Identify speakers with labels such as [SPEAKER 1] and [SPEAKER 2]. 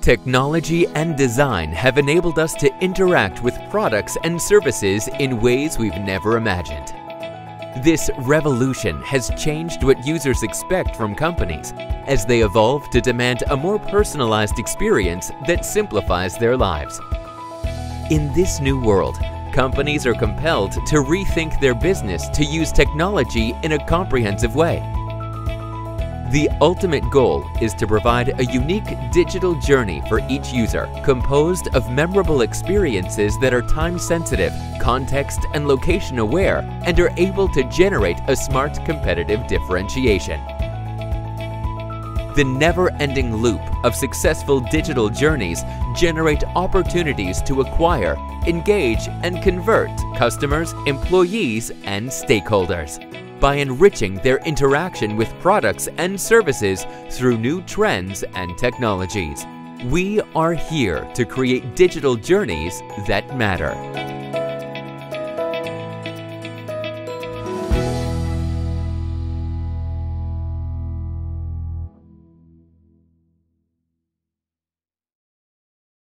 [SPEAKER 1] Technology and design have enabled us to interact with products and services in ways we've never imagined. This revolution has changed what users expect from companies as they evolve to demand a more personalized experience that simplifies their lives. In this new world, companies are compelled to rethink their business to use technology in a comprehensive way. The ultimate goal is to provide a unique digital journey for each user, composed of memorable experiences that are time-sensitive, context and location aware, and are able to generate a smart competitive differentiation. The never-ending loop of successful digital journeys generate opportunities to acquire, engage, and convert customers, employees, and stakeholders by enriching their interaction with products and services through new trends and technologies. We are here to create digital journeys that matter.